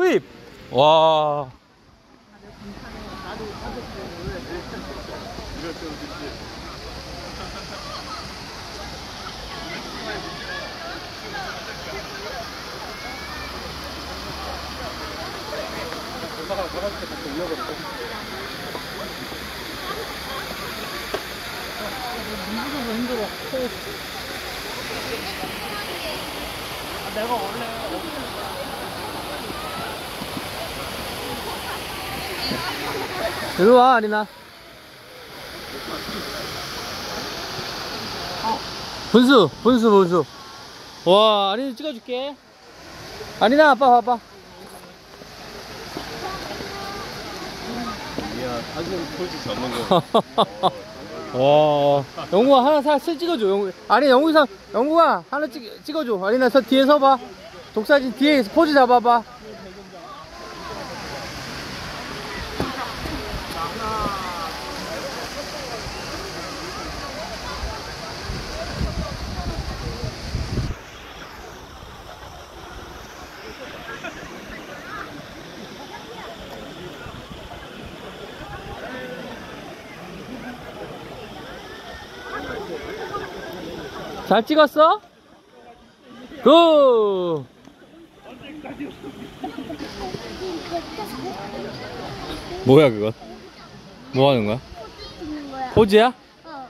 후입. 와. 이리 와, 아리나. 분수, 분수, 분수. 와, 아리나 찍어줄게. 아리나, 아빠 봐봐. 야 사진 포즈 잡는 거. 와, 영구가 하나 사, 슬 찍어줘. 영구. 아니, 영구상, 영구가 하나 찍, 찍어줘. 아리나, 서 뒤에 서봐. 독사진 뒤에 포즈 잡아봐. 잘 찍었어? 굿! 뭐야 그거? 뭐 하는 거야? 뭐 포즈 찍는 거야. 포즈야? 어.